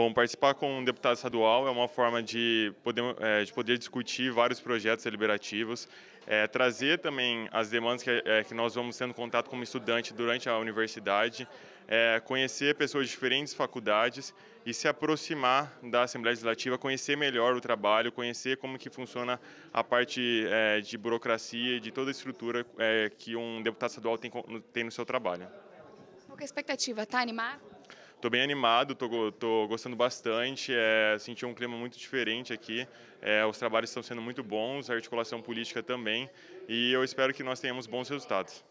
Bom, participar com um deputado estadual é uma forma de poder, é, de poder discutir vários projetos deliberativos, é, trazer também as demandas que, é, que, nós vamos tendo contato como estudante durante a universidade, é, conhecer pessoas de diferentes faculdades e se aproximar da Assembleia Legislativa, conhecer melhor o trabalho, conhecer como que funciona a parte é, de burocracia e de toda a estrutura é, que um deputado estadual tem, tem no seu trabalho. Qual é a expectativa? Está animado? Estou bem animado, estou gostando bastante, é, senti um clima muito diferente aqui, é, os trabalhos estão sendo muito bons, a articulação política também, e eu espero que nós tenhamos bons resultados.